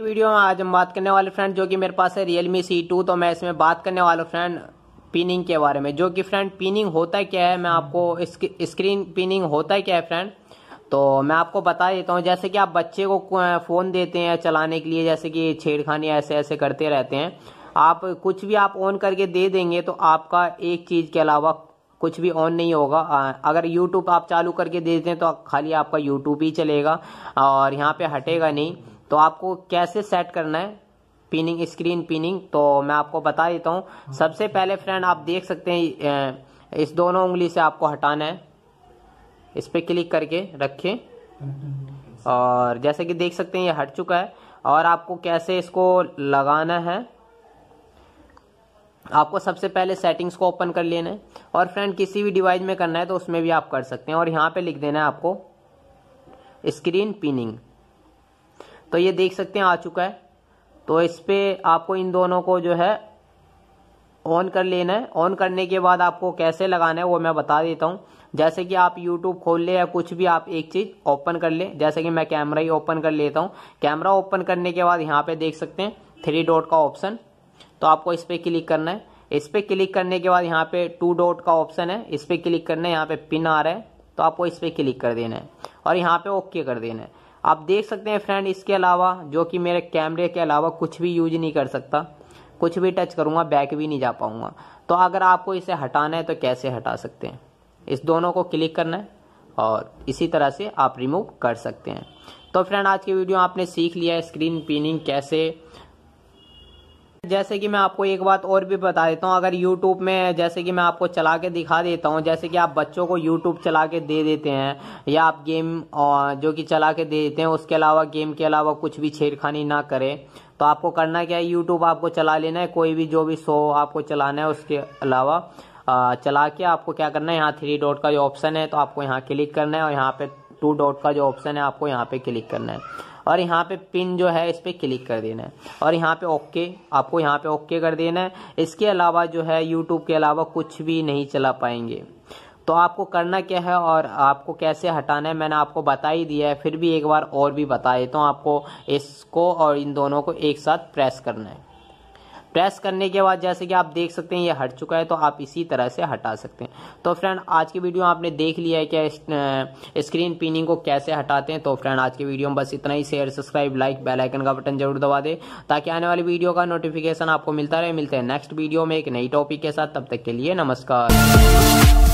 Video में आज हम बात करने वाले फ्रेंड जो कि मेरे पास है रियलमी सी टू तो मैं इसमें बात करने वाला फ्रेंड पिनिंग के बारे में। जो कि फ्रेंड पिनिंग होता क्या है, मैं आपको स्क्रीन पिनिंग होता क्या है फ्रेंड तो मैं आपको बता देता हूँ, जैसे कि आप बच्चे को फ़ोन देते हैं चलाने के लिए, जैसे कि छेड़खानी ऐसे ऐसे करते रहते हैं। आप कुछ भी आप ऑन करके दे देंगे तो आपका एक चीज़ के अलावा कुछ भी ऑन नहीं होगा। अगर यूट्यूब आप चालू करके दे देते हैं तो खाली आपका यूट्यूब ही चलेगा, और यहाँ पे हटेगा नहीं। तो आपको कैसे सेट करना है? पिनिंग स्क्रीन पिनिंग तो मैं आपको बता देता हूँ। सबसे पहले फ्रेंड आप देख सकते हैं इस दोनों उंगली से आपको हटाना है। इस पर क्लिक करके रखें। और जैसे कि देख सकते हैं, ये हट चुका है। और आपको कैसे इसको लगाना है? आपको सबसे पहले सेटिंग्स को ओपन कर लेना है। और फ्रेंड किसी भी डिवाइस में करना है तो उसमें भी आप कर सकते हैं। और यहाँ पे लिख देना है आपको स्क्रीन पिनिंग तो ये देख सकते हैं, आ चुका है। तो इस पर आपको इन दोनों को जो है ऑन कर लेना है। ऑन करने के बाद आपको कैसे लगाना है, वो मैं बता देता हूँ। जैसे कि आप YouTube खोल ले या कुछ भी आप एक चीज़ ओपन कर ले। जैसे कि मैं कैमरा ही ओपन कर लेता हूँ। कैमरा ओपन करने के बाद यहाँ पे देख सकते हैं थ्री डॉट का ऑप्शन तो आपको इस पर क्लिक करना है। इस पर क्लिक करने के बाद यहाँ पे टू डॉट का ऑप्शन है। इस पर क्लिक करना है, यहाँ पे पिन आ रहा है। तो आपको इस पर क्लिक कर देना है। और यहाँ पे ओके कर देना है। आप देख सकते हैं फ्रेंड इसके अलावा, जो कि मेरे कैमरे के अलावा कुछ भी यूज़ नहीं कर सकता। कुछ भी टच करूँगा बैक भी नहीं जा पाऊँगा। तो अगर आपको इसे हटाना है तो कैसे हटा सकते हैं? इस दोनों को क्लिक करना है और इसी तरह से आप रिमूव कर सकते हैं। तो फ्रेंड आज की वीडियो आपने सीख लिया स्क्रीन पिनिंग कैसे जैसे कि मैं आपको एक बात और भी बता देता हूँ, अगर YouTube में जैसे कि मैं आपको चला के दिखा देता हूँ, जैसे कि आप बच्चों को YouTube चला के दे देते हैं, या आप गेम जो कि चला के दे देते हैं, उसके अलावा गेम के अलावा कुछ भी छेड़खानी ना करें तो आपको करना क्या है? यूट्यूब आपको चला लेना है, कोई भी जो भी शो आपको चलाना है, उसके अलावा चला के आपको क्या करना है? यहाँ थ्री डॉट का जो ऑप्शन है तो आपको यहाँ क्लिक करना है, और यहाँ पे टू डॉट का जो ऑप्शन है, आपको यहाँ पे क्लिक करना है। और यहाँ पे पिन जो है, इस पर क्लिक कर देना है। और यहाँ पे ओके, आपको यहाँ पे ओके कर देना है। इसके अलावा जो है यूट्यूब के अलावा कुछ भी नहीं चला पाएँगे। तो आपको करना क्या है और आपको कैसे हटाना है, मैंने आपको बता ही दिया है। फिर भी एक बार और भी बता देता हूँ आपको इसको और इन दोनों को एक साथ प्रेस करना है। प्रेस करने के बाद जैसे कि आप देख सकते हैं, ये हट चुका है तो आप इसी तरह से हटा सकते हैं। तो फ्रेंड आज की वीडियो आपने देख लिया है कि स्क्रीन पिनिंग को कैसे हटाते हैं? तो फ्रेंड आज की वीडियो में बस इतना ही। Share subscribe like bell icon का बटन ज़रूर दबा दे, ताकि आने वाली वीडियो का नोटिफिकेशन आपको मिलता रहे। मिलते हैं नेक्स्ट वीडियो में एक नई टॉपिक के साथ। तब तक के लिए नमस्कार।